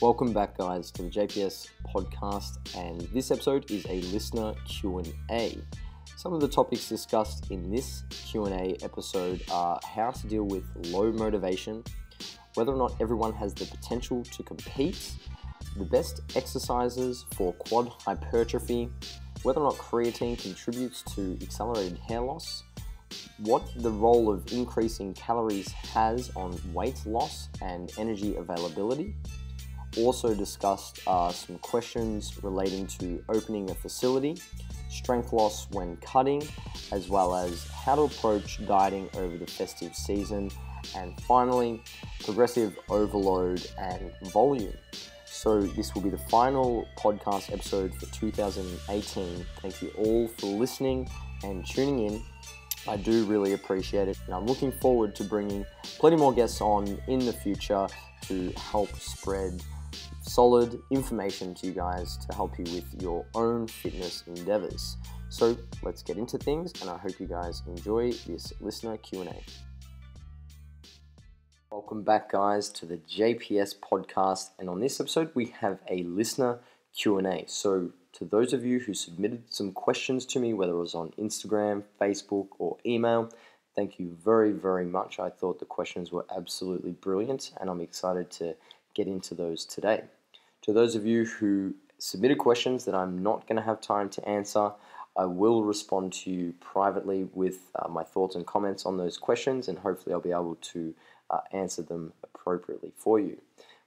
Welcome back, guys, to the JPS podcast, and this episode is a listener Q and A. Some of the topics discussed in this Q and A episode are how to deal with low motivation, whether or not everyone has the potential to compete, the best exercises for quad hypertrophy, whether or not creatine contributes to accelerated hair loss, what the role of increasing calories has on weight loss and energy availability also discussed uh, some questions relating to opening a facility, strength loss when cutting, as well as how to approach dieting over the festive season, and finally, progressive overload and volume. So, this will be the final podcast episode for 2018. Thank you all for listening and tuning in. I do really appreciate it, and I'm looking forward to bringing plenty more guests on in the future to help spread solid information to you guys to help you with your own fitness endeavors. So let's get into things, and I hope you guys enjoy this listener Q&A. Welcome back, guys, to the JPS podcast, and on this episode we have a listener Q&A. So to those of you who submitted some questions to me, whether it was on Instagram, Facebook, or email, thank you very, very much. I thought the questions were absolutely brilliant, and I'm excited to get into those today. To those of you who submitted questions that I'm not going to have time to answer, I will respond to you privately with uh, my thoughts and comments on those questions, and hopefully, I'll be able to uh, answer them appropriately for you.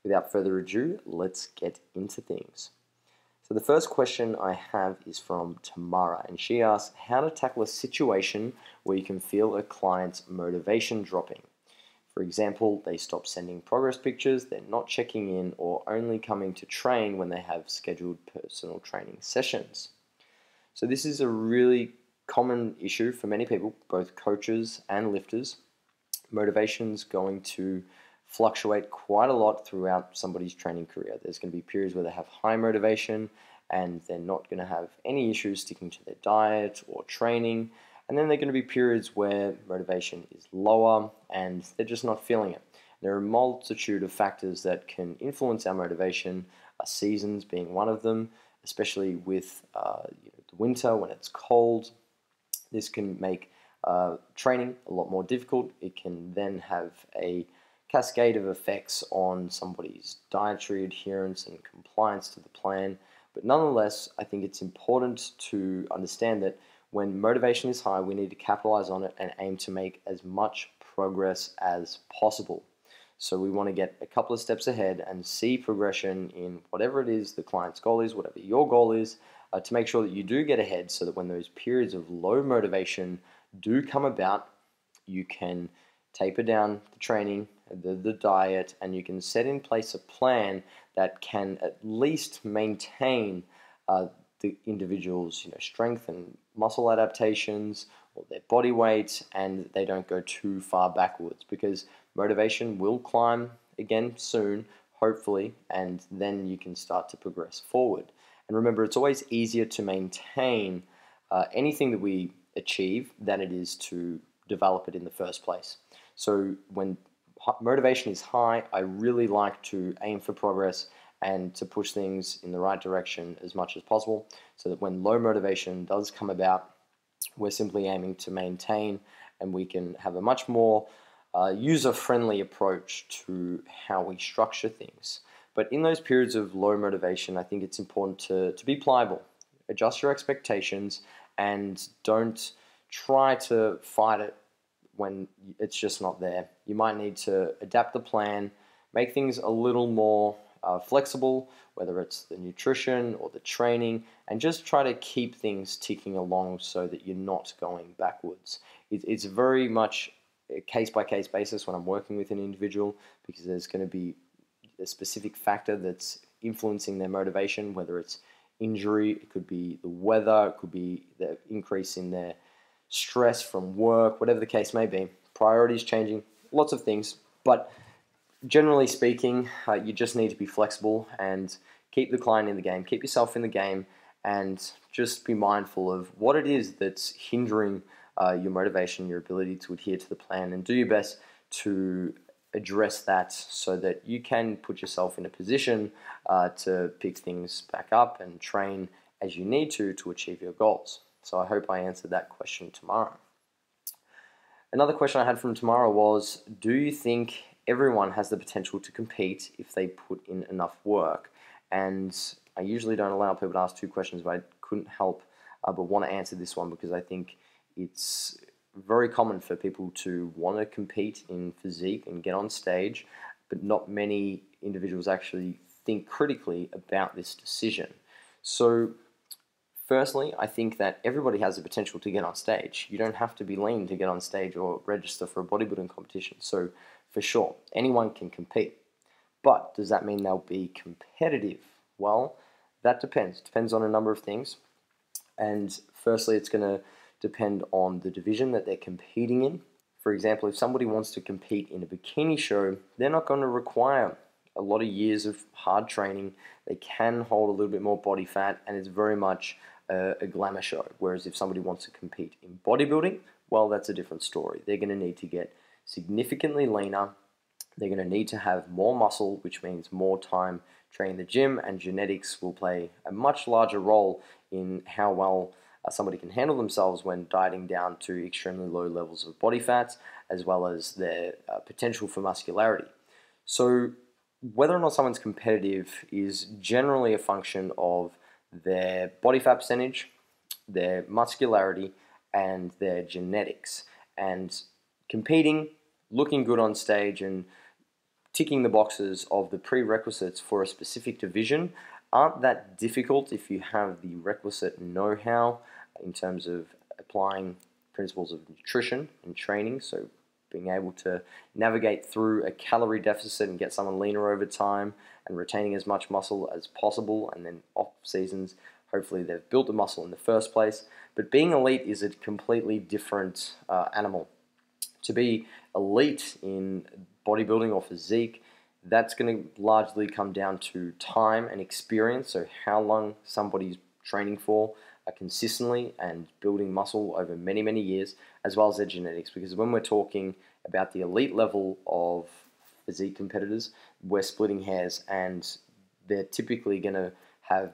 Without further ado, let's get into things. So, the first question I have is from Tamara, and she asks how to tackle a situation where you can feel a client's motivation dropping. For example, they stop sending progress pictures, they're not checking in, or only coming to train when they have scheduled personal training sessions. So, this is a really common issue for many people, both coaches and lifters. Motivation's going to fluctuate quite a lot throughout somebody's training career. There's going to be periods where they have high motivation and they're not going to have any issues sticking to their diet or training and then there are going to be periods where motivation is lower and they're just not feeling it. There are a multitude of factors that can influence our motivation, uh, seasons being one of them, especially with uh, you know, the winter when it's cold. This can make uh, training a lot more difficult. It can then have a cascade of effects on somebody's dietary adherence and compliance to the plan. But nonetheless, I think it's important to understand that when motivation is high, we need to capitalize on it and aim to make as much progress as possible. So we want to get a couple of steps ahead and see progression in whatever it is the client's goal is, whatever your goal is, uh, to make sure that you do get ahead so that when those periods of low motivation do come about, you can taper down the training, the, the diet, and you can set in place a plan that can at least maintain uh, the individual's you know, strength and muscle adaptations or their body weight and they don't go too far backwards because motivation will climb again soon, hopefully, and then you can start to progress forward. And remember, it's always easier to maintain uh, anything that we achieve than it is to develop it in the first place. So when motivation is high, I really like to aim for progress and to push things in the right direction as much as possible so that when low motivation does come about, we're simply aiming to maintain and we can have a much more uh, user friendly approach to how we structure things. But in those periods of low motivation, I think it's important to, to be pliable, adjust your expectations, and don't try to fight it when it's just not there. You might need to adapt the plan, make things a little more uh, flexible, whether it's the nutrition or the training, and just try to keep things ticking along so that you're not going backwards. It, it's very much a case by case basis when I'm working with an individual because there's going to be a specific factor that's influencing their motivation, whether it's injury, it could be the weather, it could be the increase in their stress from work, whatever the case may be. Priorities changing, lots of things. But generally speaking, uh, you just need to be flexible and keep the client in the game, keep yourself in the game, and just be mindful of what it is that's hindering uh, your motivation, your ability to adhere to the plan, and do your best to address that so that you can put yourself in a position uh, to pick things back up and train as you need to to achieve your goals. So I hope I answered that question Tamara. Another question I had from Tamara was Do you think everyone has the potential to compete if they put in enough work? And I usually don't allow people to ask two questions, but I couldn't help uh, but want to answer this one because I think it's very common for people to want to compete in physique and get on stage, but not many individuals actually think critically about this decision. So, firstly, I think that everybody has the potential to get on stage. You don't have to be lean to get on stage or register for a bodybuilding competition. So, for sure, anyone can compete. But does that mean they'll be competitive? Well, that depends. It depends on a number of things. And firstly, it's going to depend on the division that they're competing in. For example, if somebody wants to compete in a bikini show, they're not going to require a lot of years of hard training. They can hold a little bit more body fat, and it's very much a, a glamour show. Whereas if somebody wants to compete in bodybuilding, well, that's a different story. They're going to need to get significantly leaner. They're going to need to have more muscle, which means more time training the gym, and genetics will play a much larger role in how well uh, somebody can handle themselves when dieting down to extremely low levels of body fats, as well as their uh, potential for muscularity. So, whether or not someone's competitive is generally a function of their body fat percentage, their muscularity, and their genetics. And competing, looking good on stage, and ticking the boxes of the prerequisites for a specific division aren't that difficult if you have the requisite know-how in terms of applying principles of nutrition and training. So being able to navigate through a calorie deficit and get someone leaner over time and retaining as much muscle as possible and then off seasons hopefully they've built the muscle in the first place but being elite is a completely different uh, animal to be elite in bodybuilding or physique that's going to largely come down to time and experience. So, how long somebody's training for uh, consistently and building muscle over many, many years, as well as their genetics. Because when we're talking about the elite level of physique competitors, we're splitting hairs and they're typically going to have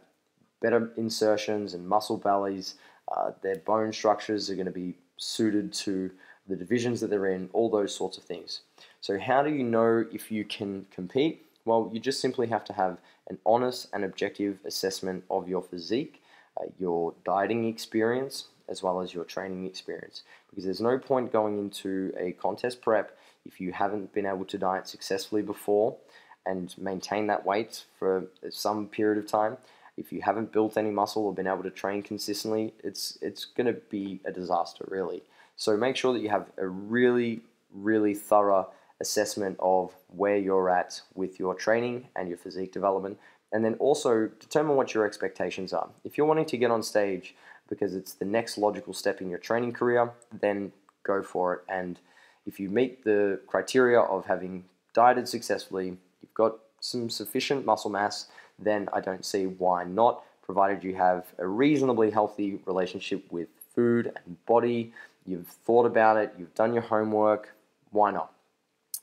better insertions and muscle bellies. Uh, their bone structures are going to be suited to the divisions that they're in, all those sorts of things. So, how do you know if you can compete? Well, you just simply have to have an honest and objective assessment of your physique, uh, your dieting experience, as well as your training experience. Because there's no point going into a contest prep if you haven't been able to diet successfully before and maintain that weight for some period of time. If you haven't built any muscle or been able to train consistently, it's it's going to be a disaster, really. So make sure that you have a really, really thorough assessment of where you're at with your training and your physique development. And then also determine what your expectations are. If you're wanting to get on stage because it's the next logical step in your training career, then go for it. And if you meet the criteria of having dieted successfully, you've got some sufficient muscle mass, then I don't see why not, provided you have a reasonably healthy relationship with food and body, you've thought about it, you've done your homework, why not?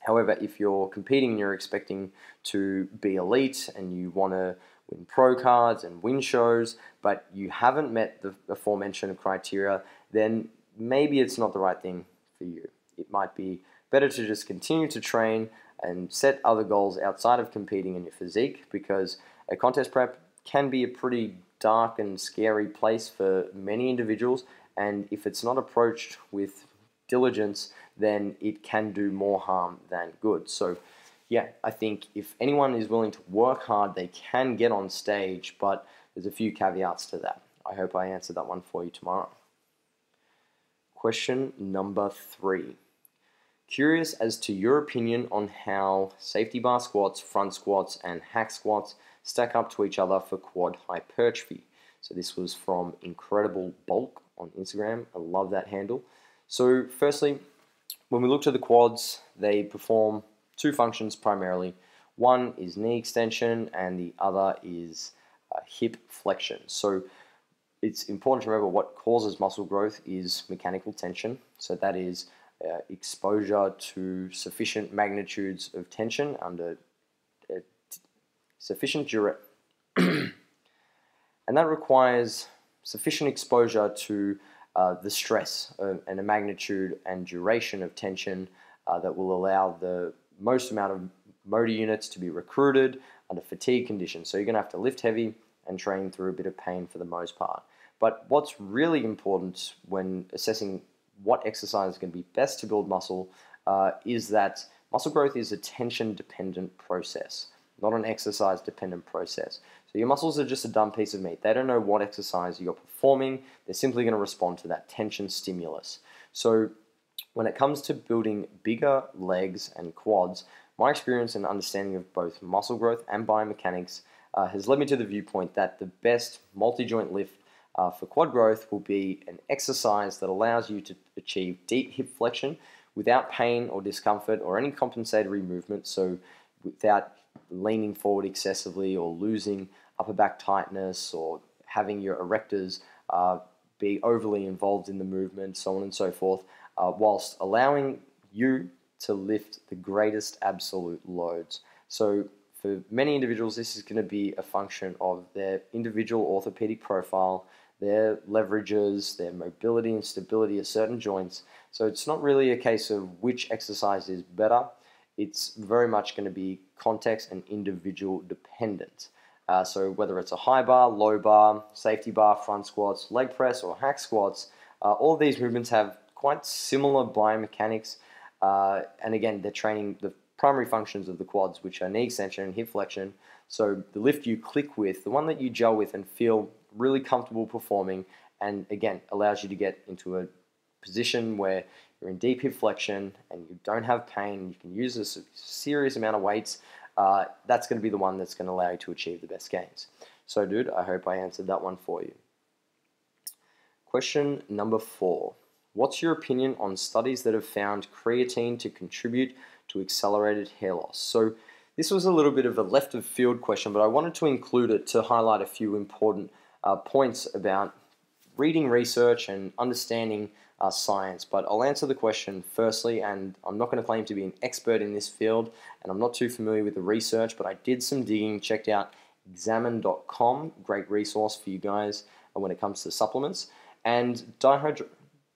However, if you're competing and you're expecting to be elite and you want to win pro cards and win shows, but you haven't met the aforementioned criteria, then maybe it's not the right thing for you. It might be better to just continue to train and set other goals outside of competing in your physique because a contest prep can be a pretty dark and scary place for many individuals. And if it's not approached with diligence, then it can do more harm than good. So, yeah, I think if anyone is willing to work hard, they can get on stage, but there's a few caveats to that. I hope I answered that one for you Tamara. Question number three. Curious as to your opinion on how safety bar squats, front squats, and hack squats stack up to each other for quad hypertrophy. So this was from Incredible Bulk on Instagram. I love that handle. So firstly, when we look to the quads, they perform two functions primarily. One is knee extension and the other is uh, hip flexion. So it's important to remember what causes muscle growth is mechanical tension. So that is uh, exposure to sufficient magnitudes of tension under uh, sufficient duration, and that requires sufficient exposure to uh, the stress uh, and the magnitude and duration of tension uh, that will allow the most amount of motor units to be recruited under fatigue conditions. So you're going to have to lift heavy and train through a bit of pain for the most part. But what's really important when assessing what exercise is going to be best to build muscle uh, is that muscle growth is a tension dependent process, not an exercise dependent process. So your muscles are just a dumb piece of meat. They don't know what exercise you're performing. They're simply going to respond to that tension stimulus. So when it comes to building bigger legs and quads, my experience and understanding of both muscle growth and biomechanics uh, has led me to the viewpoint that the best multi-joint lift uh, for quad growth will be an exercise that allows you to achieve deep hip flexion without pain or discomfort or any compensatory movement. So without leaning forward excessively or losing upper back tightness or having your erectors uh, be overly involved in the movement, so on and so forth, uh, whilst allowing you to lift the greatest absolute loads. So for many individuals, this is going to be a function of their individual orthopedic profile, their leverages, their mobility and stability at certain joints. So it's not really a case of which exercise is better. It's very much going to be context and individual dependent. Uh, so whether it's a high bar, low bar, safety bar, front squats, leg press, or hack squats, uh, all these movements have quite similar biomechanics. Uh, and again, they're training the primary functions of the quads, which are knee extension and hip flexion. So the lift you click with, the one that you gel with and feel really comfortable performing, and again, allows you to get into a position where you're in deep hip flexion and you don't have pain, you can use a serious amount of weights uh, that's going to be the one that's going to allow you to achieve the best gains. So, dude, I hope I answered that one for you. Question number four What's your opinion on studies that have found creatine to contribute to accelerated hair loss? So, this was a little bit of a left of field question, but I wanted to include it to highlight a few important uh, points about reading research and understanding uh, science. But I'll answer the question firstly, and I'm not going to claim to be an expert in this field, and I'm not too familiar with the research, but I did some digging, checked out examine.com, great resource for you guys uh, when it comes to supplements, and dihydro-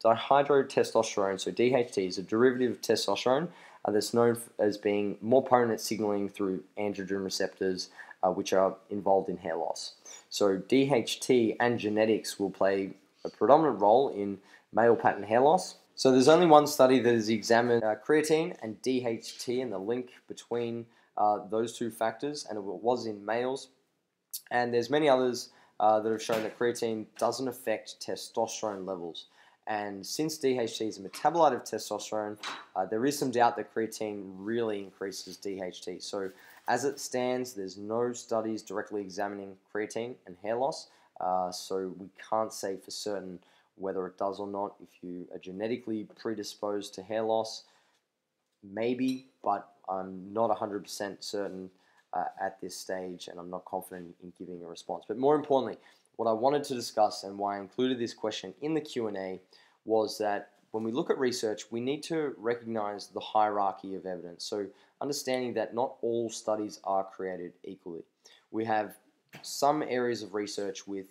dihydrotestosterone, so DHT, is a derivative of testosterone uh, that's known as being more potent at signaling through androgen receptors, uh, which are involved in hair loss. So DHT and genetics will play a predominant role in male pattern hair loss. So there's only one study that has examined uh, creatine and DHT and the link between uh, those two factors, and it was in males. And there's many others uh, that have shown that creatine doesn't affect testosterone levels. And since DHT is a metabolite of testosterone, uh, there is some doubt that creatine really increases DHT. So as it stands, there's no studies directly examining creatine and hair loss. Uh, so we can't say for certain whether it does or not. If you are genetically predisposed to hair loss, maybe, but I'm not 100% certain uh, at this stage, and I'm not confident in giving a response. But more importantly, what I wanted to discuss and why I included this question in the Q&A was that when we look at research, we need to recognize the hierarchy of evidence. So understanding that not all studies are created equally. We have some areas of research with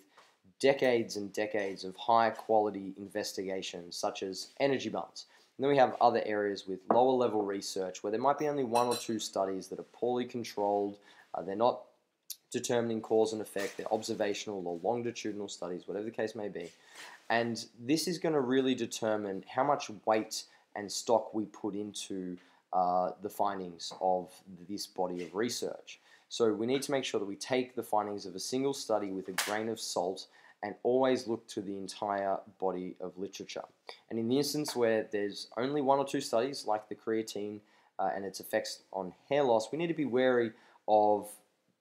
decades and decades of high quality investigations, such as energy balance. And then we have other areas with lower level research where there might be only one or two studies that are poorly controlled. Uh, they're not determining cause and effect, they're observational or longitudinal studies, whatever the case may be. And this is going to really determine how much weight and stock we put into uh, the findings of this body of research. So we need to make sure that we take the findings of a single study with a grain of salt and always look to the entire body of literature. And in the instance where there's only one or two studies, like the creatine uh, and its effects on hair loss, we need to be wary of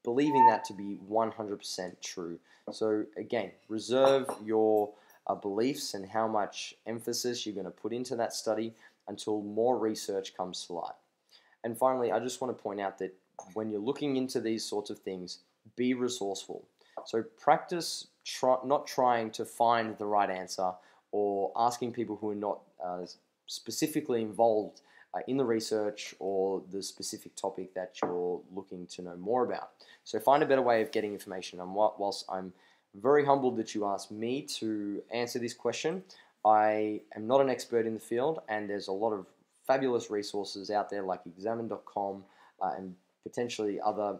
believing that to be 100% true. So, again, reserve your uh, beliefs and how much emphasis you're going to put into that study until more research comes to light. And finally, I just want to point out that when you're looking into these sorts of things, be resourceful. So practice try, not trying to find the right answer or asking people who are not uh, specifically involved uh, in the research or the specific topic that you're looking to know more about. So find a better way of getting information. And whilst I'm very humbled that you asked me to answer this question, I am not an expert in the field, and there's a lot of fabulous resources out there like examine.com uh, and potentially other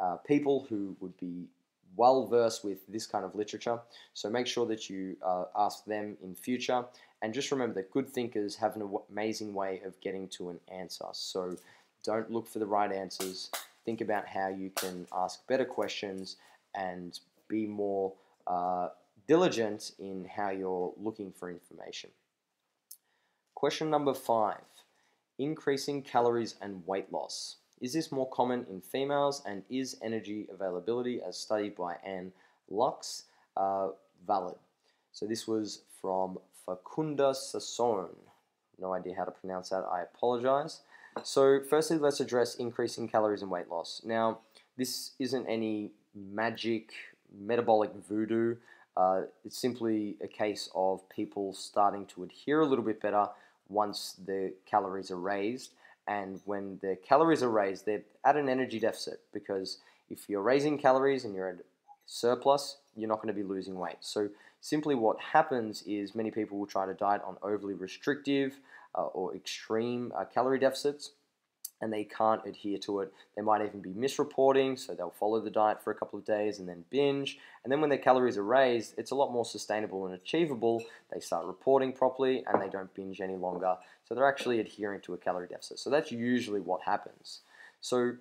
uh, people who would be well versed with this kind of literature. So make sure that you uh, ask them in future. And just remember that good thinkers have an amazing way of getting to an answer. So don't look for the right answers. Think about how you can ask better questions and be more uh, diligent in how you're looking for information. Question number five increasing calories and weight loss. Is this more common in females and is energy availability, as studied by Anne Loucks, uh, valid? So this was from Facunda Sasson. No idea how to pronounce that, I apologize. So, firstly, let's address increasing calories and weight loss. Now, this isn't any magic metabolic voodoo. Uh, it's simply a case of people starting to adhere a little bit better once the calories are raised. And when the calories are raised, they're at an energy deficit because if you're raising calories and you're at surplus, you're not going to be losing weight. So simply what happens is many people will try to diet on overly restrictive uh, or extreme uh, calorie deficits and they can't adhere to it. They might even be misreporting, so they'll follow the diet for a couple of days and then binge. And then when their calories are raised, it's a lot more sustainable and achievable. They start reporting properly and they don't binge any longer. So they're actually adhering to a calorie deficit. So that's usually what happens. So,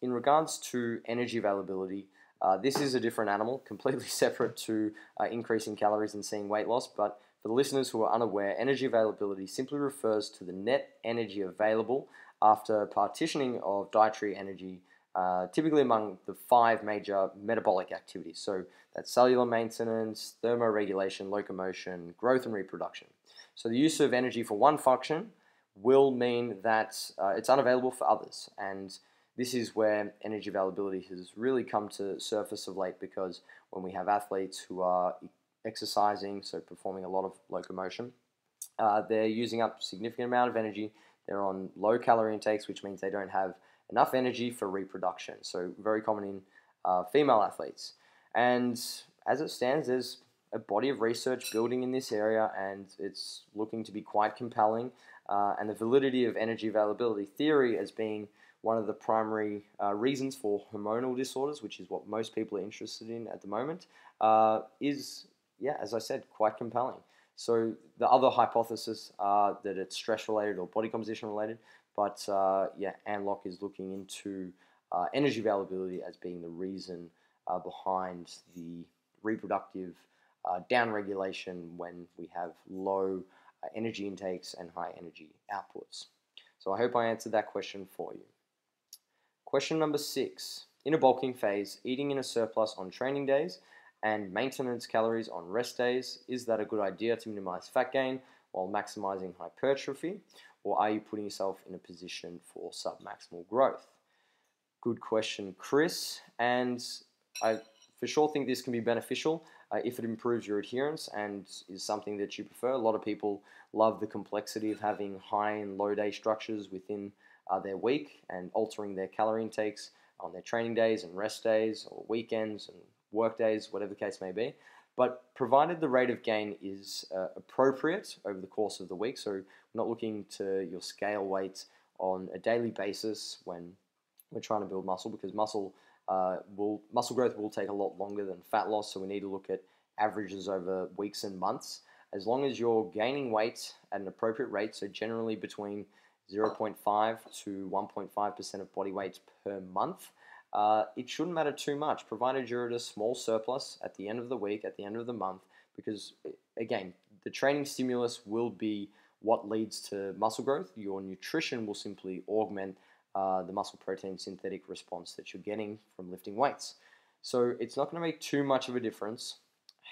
in regards to energy availability, uh, this is a different animal, completely separate to uh, increasing calories and seeing weight loss. But for the listeners who are unaware, energy availability simply refers to the net energy available after partitioning of dietary energy, uh, typically among the five major metabolic activities. So that's cellular maintenance, thermoregulation, locomotion, growth, and reproduction. So the use of energy for one function will mean that uh, it's unavailable for others. And this is where energy availability has really come to surface of late because when we have athletes who are exercising, so performing a lot of locomotion, uh, they're using up significant amount of energy they're on low calorie intakes, which means they don't have enough energy for reproduction. So, very common in uh, female athletes. And as it stands, there's a body of research building in this area, and it's looking to be quite compelling. Uh, and the validity of energy availability theory as being one of the primary uh, reasons for hormonal disorders, which is what most people are interested in at the moment, uh, is, yeah, as I said, quite compelling. So the other hypothesis are that it's stress related or body composition related, but uh, yeah, Anne Loucks is looking into uh, energy availability as being the reason uh, behind the reproductive uh, downregulation when we have low Uh, energy intakes and high energy outputs. So I hope I answered that question for you. Question number six. In a bulking phase, eating in a surplus on training days and maintenance calories on rest days. Is that a good idea to minimize fat gain while maximizing hypertrophy? Or are you putting yourself in a position for submaximal growth? Good question, Chris. And I for sure think this can be beneficial uh, if it improves your adherence and is something that you prefer. A lot of people love the complexity of having high and low day structures within uh, their week and altering their calorie intakes on their training days and rest days or weekends and work days, whatever the case may be. But provided the rate of gain is uh, appropriate over the course of the week, so not looking to your scale weight on a daily basis when we're trying to build muscle, because muscle uh, will muscle growth will take a lot longer than fat loss. So we need to look at averages over weeks and months. As long as you're gaining weight at an appropriate rate, so generally between 0.5 to 1.5% of body weight per month, uh, it shouldn't matter too much, provided you're at a small surplus at the end of the week, at the end of the month, because again, the training stimulus will be what leads to muscle growth. Your nutrition will simply augment uh, the muscle protein synthetic response that you're getting from lifting weights. So it's not going to make too much of a difference.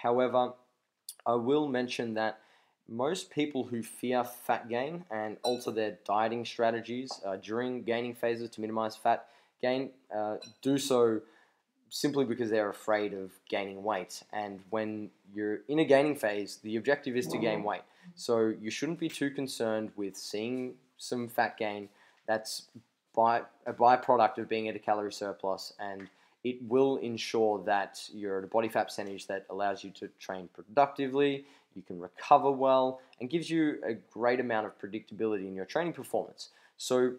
However, I will mention that most people who fear fat gain and alter their dieting strategies uh, during gaining phases to minimize fat gain, uh, do so simply because they're afraid of gaining weight. And when you're in a gaining phase, the objective is to gain weight. So you shouldn't be too concerned with seeing some fat gain. That's by, a byproduct of being at a calorie surplus, and it will ensure that you're at a body fat percentage that allows you to train productively, you can recover well, and gives you a great amount of predictability in your training performance. So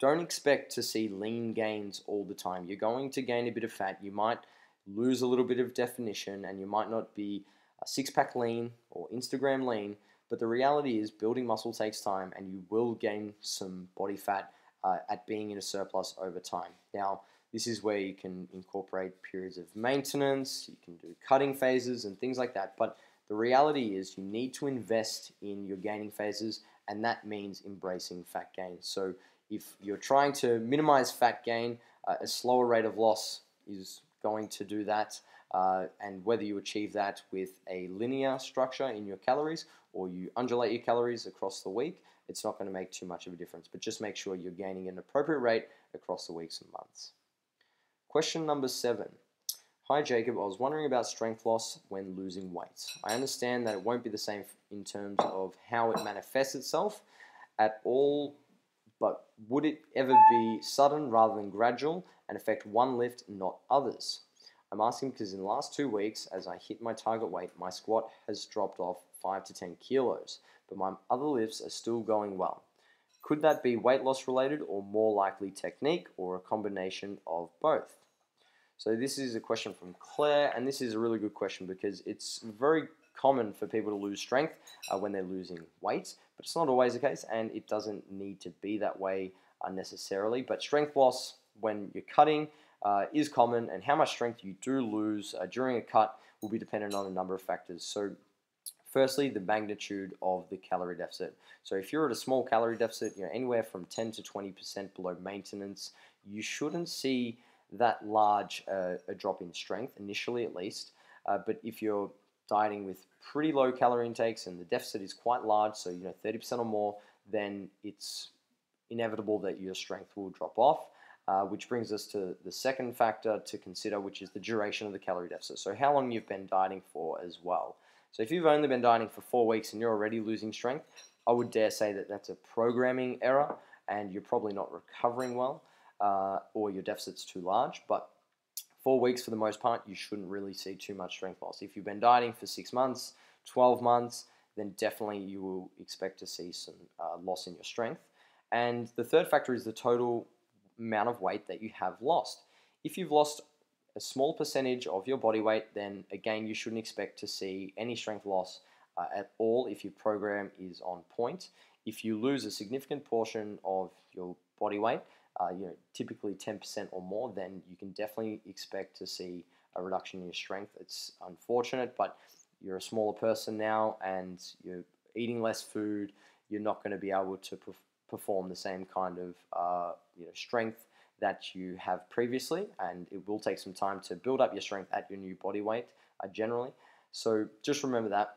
don't expect to see lean gains all the time. You're going to gain a bit of fat. You might lose a little bit of definition, and you might not be uh, a six pack lean or Instagram lean. But the reality is, building muscle takes time, and you will gain some body fat uh, at being in a surplus over time. Now, this is where you can incorporate periods of maintenance, you can do cutting phases and things like that. But the reality is, you need to invest in your gaining phases, and that means embracing fat gain. So, if you're trying to minimize fat gain, uh, a slower rate of loss is going to do that. Uh, and whether you achieve that with a linear structure in your calories or you undulate your calories across the week, it's not going to make too much of a difference. But just make sure you're gaining an appropriate rate across the weeks and months. Question number seven. Hi Jacob, I was wondering about strength loss when losing weight. I understand that it won't be the same in terms of how it manifests itself at all but would it ever be sudden rather than gradual and affect one lift, not others? I'm asking because in the last two weeks, as I hit my target weight, my squat has dropped off 5 to 10 kilos, but my other lifts are still going well. Could that be weight loss related or more likely technique or a combination of both? So this is a question from Claire, and this is a really good question because it's very common for people to lose strength uh, when they're losing weight, but it's not always the case, and it doesn't need to be that way unnecessarily. But strength loss when you're cutting uh, is common, and how much strength you do lose uh, during a cut will be dependent on a number of factors. So, firstly, the magnitude of the calorie deficit. So, if you're at a small calorie deficit, you know anywhere from 10 to 20 percent below maintenance, you shouldn't see that large uh, a drop in strength initially, at least. Uh, but if you're dieting with pretty low calorie intakes and the deficit is quite large, so you know 30% or more, then it's inevitable that your strength will drop off. Uh, which brings us to the second factor to consider, which is the duration of the calorie deficit. So how long you've been dieting for as well. So if you've only been dieting for four weeks and you're already losing strength, I would dare say that that's a programming error and you're probably not recovering well uh, or your deficit's too large. But four weeks for the most part, you shouldn't really see too much strength loss. If you've been dieting for six months, 12 months, then definitely you will expect to see some uh, loss in your strength. And the third factor is the total amount of weight that you have lost. If you've lost a small percentage of your body weight, then again, you shouldn't expect to see any strength loss uh, at all if your program is on point. If you lose a significant portion of your body weight, uh, you know, typically 10% or more, then you can definitely expect to see a reduction in your strength. It's unfortunate, but you're a smaller person now and you're eating less food. You're not going to be able to perform the same kind of uh, you know, strength that you have previously, and it will take some time to build up your strength at your new body weight uh, generally. So just remember that.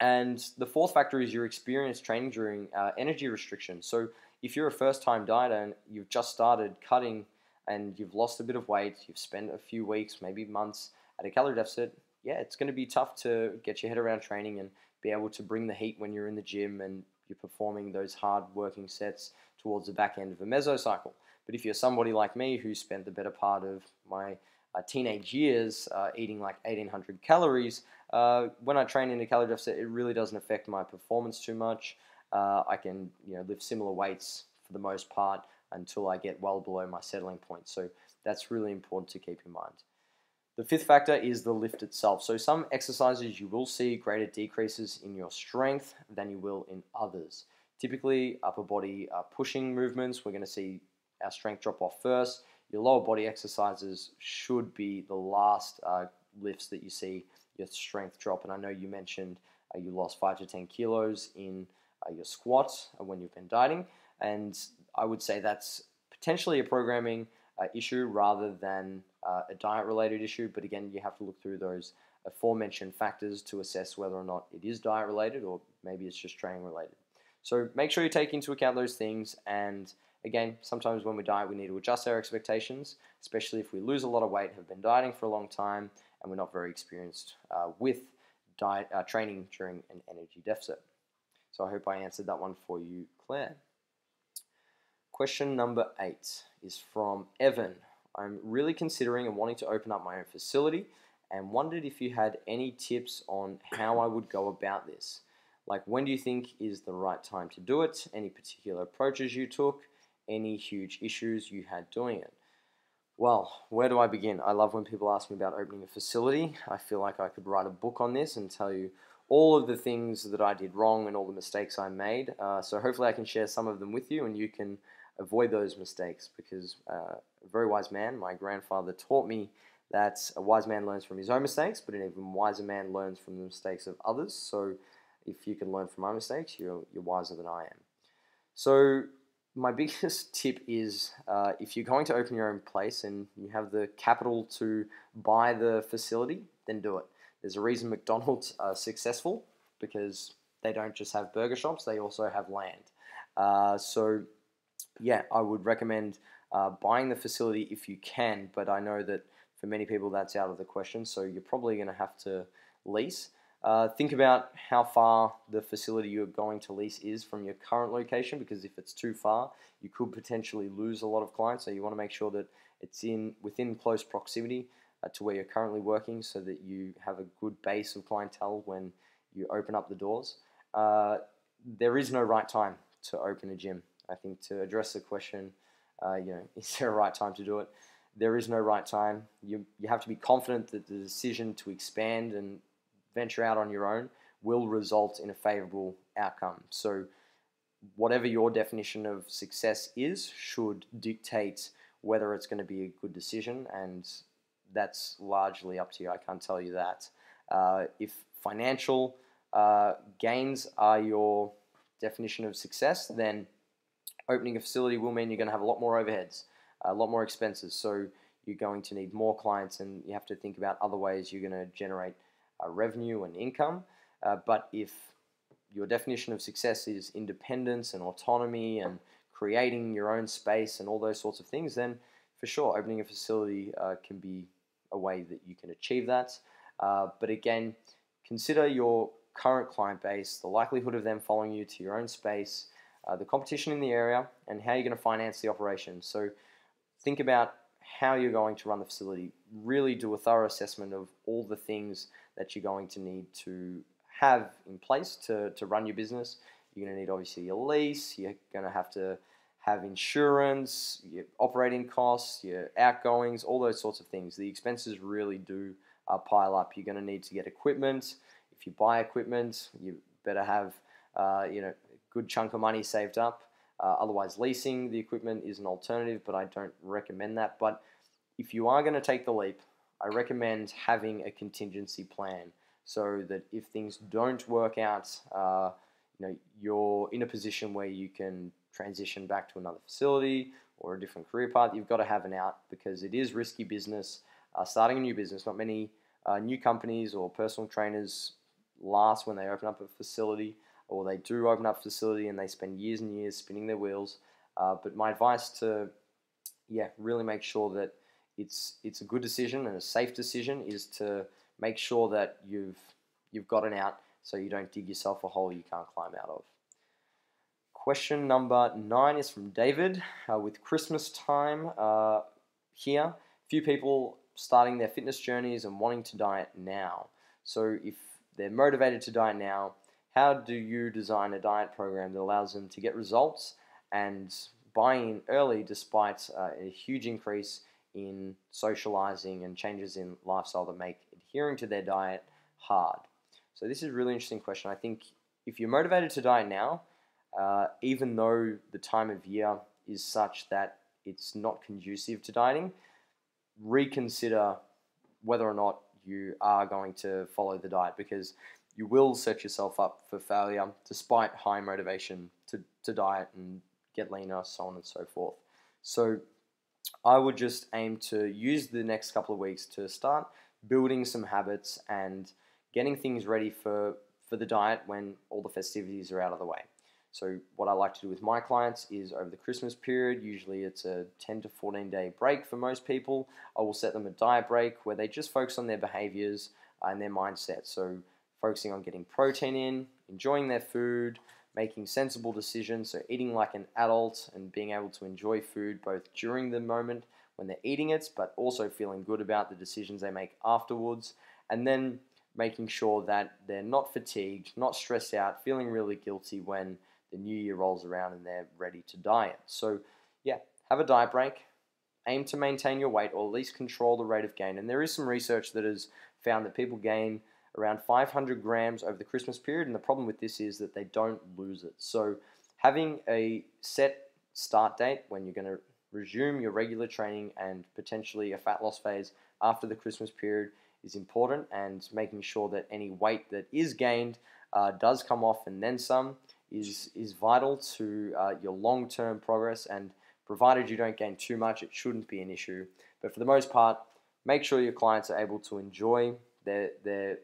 And the fourth factor is your experience training during uh, energy restriction. So if you're a first time dieter and you've just started cutting and you've lost a bit of weight, you've spent a few weeks, maybe months at a calorie deficit, yeah, it's going to be tough to get your head around training and be able to bring the heat when you're in the gym and you're performing those hard working sets towards the back end of a mesocycle. But if you're somebody like me who spent the better part of my uh, teenage years uh, eating like 1800 calories, uh, when I train in a calorie deficit, it really doesn't affect my performance too much uh, I can you know lift similar weights for the most part until I get well below my settling point. So that's really important to keep in mind. The fifth factor is the lift itself. So some exercises you will see greater decreases in your strength than you will in others. Typically, upper body uh, pushing movements, we're going to see our strength drop off first. Your lower body exercises should be the last uh, lifts that you see your strength drop. And I know you mentioned uh, you lost 5 to 10 kilos in uh, your squat when you've been dieting. And I would say that's potentially a programming uh, issue rather than uh, a diet related issue. But again, you have to look through those aforementioned factors to assess whether or not it is diet related or maybe it's just training related. So make sure you take into account those things and again, sometimes when we diet, we need to adjust our expectations, especially if we lose a lot of weight, have been dieting for a long time, and we're not very experienced uh, with diet uh, training during an energy deficit. So I hope I answered that one for you, Claire. Question number eight is from Evan. I'm really considering and wanting to open up my own facility and wondered if you had any tips on how I would go about this. Like, when do you think is the right time to do it? Any particular approaches you took? Any huge issues you had doing it? Well, where do I begin? I love when people ask me about opening a facility. I feel like I could write a book on this and tell you all of the things that I did wrong and all the mistakes I made. Uh, so hopefully I can share some of them with you and you can avoid those mistakes because uh, a very wise man, my grandfather, taught me that a wise man learns from his own mistakes, but an even wiser man learns from the mistakes of others. So if you can learn from my mistakes, you're, you're wiser than I am. So my biggest tip is uh, if you're going to open your own place and you have the capital to buy the facility, then do it. There's a reason McDonald's are successful because they don't just have burger shops, they also have land. Uh, so, yeah, I would recommend uh, buying the facility if you can, but I know that for many people that's out of the question, so you're probably going to have to lease. Uh, think about how far the facility you're going to lease is from your current location because if it's too far, you could potentially lose a lot of clients. So you want to make sure that it's in within close proximity uh, to where you're currently working so that you have a good base of clientele when you open up the doors. Uh, there is no right time to open a gym. I think to address the question, uh, you know, is there a right time to do it? There is no right time. You, you have to be confident that the decision to expand and venture out on your own will result in a favorable outcome. So, whatever your definition of success is, should dictate whether it's going to be a good decision, and that's largely up to you. I can't tell you that. Uh, if financial uh, gains are your definition of success, then opening a facility will mean you're going to have a lot more overheads, a lot more expenses. So you're going to need more clients, and you have to think about other ways you're going to generate revenue and income. Uh, but if your definition of success is independence and autonomy and creating your own space and all those sorts of things, then for sure, opening a facility uh, can be a way that you can achieve that. Uh, but again, consider your current client base, the likelihood of them following you to your own space, uh, the competition in the area, and how you're going to finance the operation. So think about how you're going to run the facility. Really do a thorough assessment of all the things that you're going to need to have in place to, to run your business. You're going to need obviously your lease, you're going to have to have insurance, your operating costs, your outgoings, all those sorts of things. The expenses really do uh, pile up. You're going to need to get equipment. If you buy equipment, you better have uh, you know a good chunk of money saved up. Uh, otherwise, leasing the equipment is an alternative, but I don't recommend that. But if you are going to take the leap, I recommend having a contingency plan so that if things don't work out, uh, you know you're in a position where you can transition back to another facility or a different career path. You've got to have an out because it is risky business. Uh, starting a new business, not many uh, new companies or personal trainers last when they open up a facility or they do open up a facility and they spend years and years spinning their wheels. Uh, but my advice to, yeah, really make sure that it's it's a good decision and a safe decision is to make sure that you've you've got an out so you don't dig yourself a hole you can't climb out of. Question number nine is from David. Uh, with Christmas time uh, here, few people starting their fitness journeys and wanting to diet now. So if they're motivated to diet now, how do you design a diet program that allows them to get results and buy in early despite uh, a huge increase in socializing and changes in lifestyle that make adhering to their diet hard? So this is a really interesting question. I think if you're motivated to diet now, uh, even though the time of year is such that it's not conducive to dieting, reconsider whether or not you are going to follow the diet because you will set yourself up for failure despite high motivation to, to diet and get leaner, so on and so forth. So I would just aim to use the next couple of weeks to start building some habits and getting things ready for, for the diet when all the festivities are out of the way. So what I like to do with my clients is over the Christmas period, usually it's a 10 to 14 day break for most people. I will set them a diet break where they just focus on their behaviors and their mindset. So focusing on getting protein in, enjoying their food, making sensible decisions, so eating like an adult and being able to enjoy food both during the moment when they're eating it, but also feeling good about the decisions they make afterwards. And then making sure that they're not fatigued, not stressed out, feeling really guilty when the new year rolls around and they're ready to diet. So, yeah, have a diet break, aim to maintain your weight or at least control the rate of gain. And there is some research that has found that people gain around 500 grams over the Christmas period. And the problem with this is that they don't lose it. So, having a set start date when you're going to resume your regular training and potentially a fat loss phase after the Christmas period is important, and making sure that any weight that is gained uh, does come off and then some is is vital to uh, your long term progress. And provided you don't gain too much, it shouldn't be an issue. But for the most part, make sure your clients are able to enjoy their their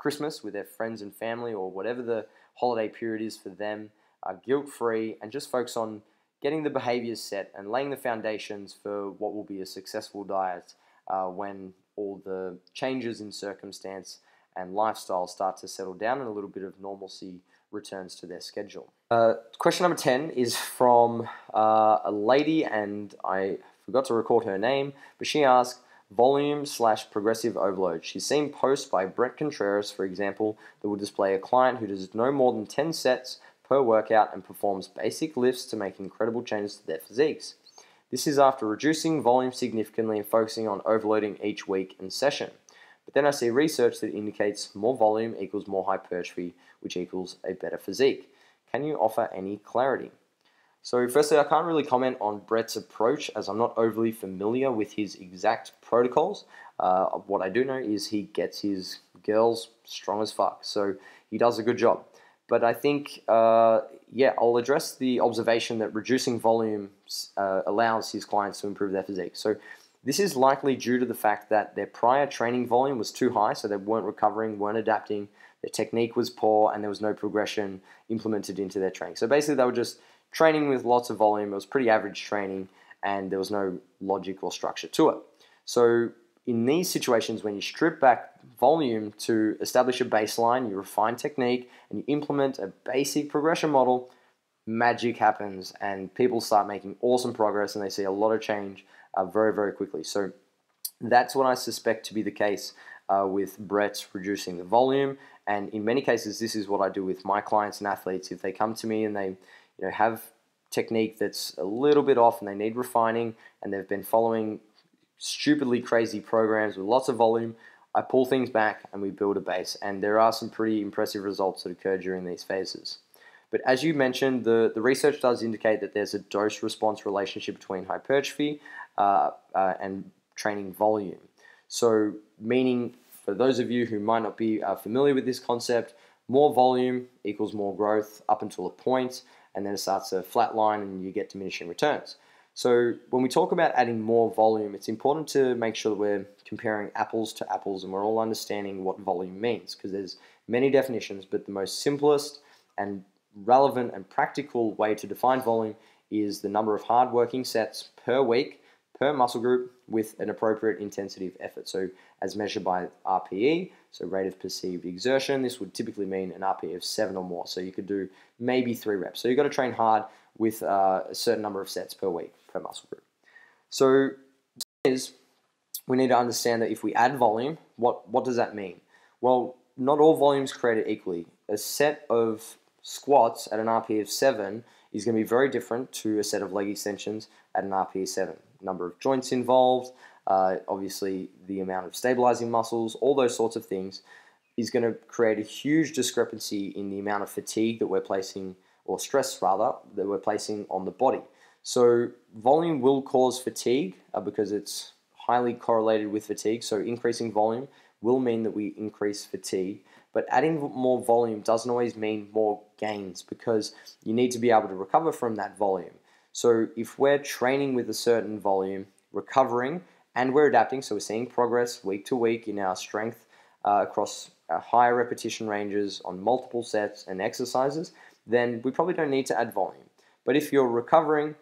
Christmas with their friends and family or whatever the holiday period is for them, uh, guilt free, and just focus on getting the behaviors set and laying the foundations for what will be a successful diet uh, when all the changes in circumstance and lifestyle start to settle down and a little bit of normalcy returns to their schedule. Uh, question number 10 is from uh, a lady, and I forgot to record her name, but she asked, volume slash progressive overload. She's seen posts by Bret Contreras, for example, that will display a client who does no more than 10 sets per workout and performs basic lifts to make incredible changes to their physiques. This is after reducing volume significantly and focusing on overloading each week and session. But then I see research that indicates more volume equals more hypertrophy, which equals a better physique. Can you offer any clarity? So, firstly, I can't really comment on Bret's approach as I'm not overly familiar with his exact protocols. Uh, what I do know is he gets his girls strong as fuck, so he does a good job. But I think, uh, yeah, I'll address the observation that reducing volume uh, allows his clients to improve their physique. So, this is likely due to the fact that their prior training volume was too high, so they weren't recovering, weren't adapting, their technique was poor, and there was no progression implemented into their training. So basically, they were just training with lots of volume. It was pretty average training, and there was no logic or structure to it. So, in these situations, when you strip back volume to establish a baseline, you refine technique, and you implement a basic progression model, magic happens, and people start making awesome progress, and they see a lot of change uh, very, very quickly. So, that's what I suspect to be the case uh, with Bret's reducing the volume. And in many cases, this is what I do with my clients and athletes. If they come to me and they you know, have technique that's a little bit off and they need refining and they've been following stupidly crazy programs with lots of volume, I pull things back and we build a base. And there are some pretty impressive results that occur during these phases. But as you mentioned, the, the research does indicate that there's a dose response relationship between hypertrophy uh, uh, and training volume. So, meaning for those of you who might not be uh, familiar with this concept, more volume equals more growth up until a point, and then it starts to flatline and you get diminishing returns. So when we talk about adding more volume, it's important to make sure that we're comparing apples to apples and we're all understanding what volume means because there's many definitions, but the most simplest and relevant and practical way to define volume is the number of hard working sets per week per muscle group with an appropriate intensity of effort. So as measured by RPE, so rate of perceived exertion, this would typically mean an RPE of seven or more. So you could do maybe three reps. So you've got to train hard with uh, a certain number of sets per week per muscle group. So is we need to understand that if we add volume, what, what does that mean? Well, not all volumes created equally. A set of squats at an RPE of 7 is going to be very different to a set of leg extensions at an RPE 7 number of joints involved, uh, obviously the amount of stabilizing muscles, all those sorts of things is going to create a huge discrepancy in the amount of fatigue that we're placing, or stress rather, that we're placing on the body. So volume will cause fatigue uh, because it's highly correlated with fatigue. So increasing volume will mean that we increase fatigue. But adding more volume doesn't always mean more gains because you need to be able to recover from that volume. So if we're training with a certain volume, recovering, and we're adapting, so we're seeing progress week to week in our strength uh, across higher repetition ranges on multiple sets and exercises, then we probably don't need to add volume. But if you're recovering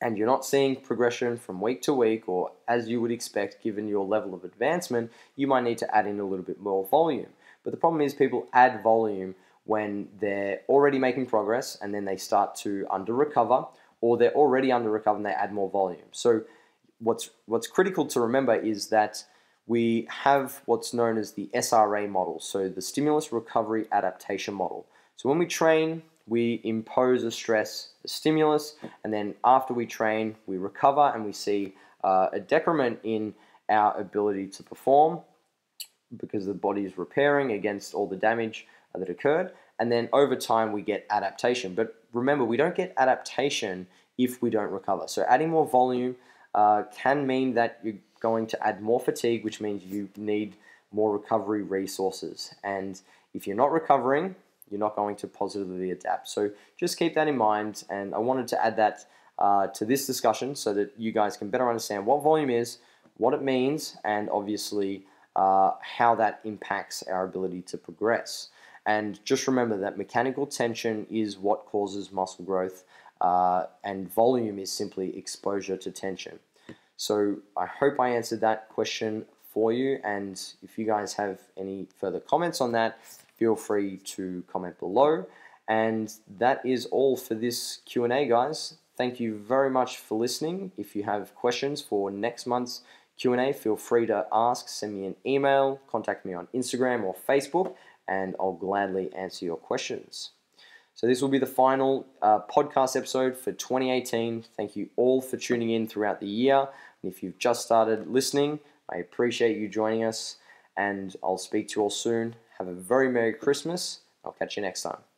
and you're not seeing progression from week to week or as you would expect given your level of advancement, you might need to add in a little bit more volume. But the problem is people add volume when they're already making progress and then they start to under recover or they're already under recover and they add more volume. So what's what's critical to remember is that we have what's known as the SRA model, so the stimulus recovery adaptation model. So when we train, we impose a stress, a stimulus, and then after we train, we recover and we see uh, a decrement in our ability to perform because the body is repairing against all the damage that occurred. And then over time, we get adaptation. But remember, we don't get adaptation if we don't recover. So adding more volume uh, can mean that you're going to add more fatigue, which means you need more recovery resources. And if you're not recovering, you're not going to positively adapt. So just keep that in mind. And I wanted to add that uh, to this discussion so that you guys can better understand what volume is, what it means, and obviously uh, how that impacts our ability to progress. And just remember that mechanical tension is what causes muscle growth, uh, and volume is simply exposure to tension. So I hope I answered that question for you. And if you guys have any further comments on that, feel free to comment below. And that is all for this Q&A, guys. Thank you very much for listening. If you have questions for next month's Q&A, feel free to ask, send me an email, contact me on Instagram or Facebook, and I'll gladly answer your questions. So this will be the final uh, podcast episode for 2018. Thank you all for tuning in throughout the year. And if you've just started listening, I appreciate you joining us, and I'll speak to you all soon. Have a very Merry Christmas. I'll catch you next time.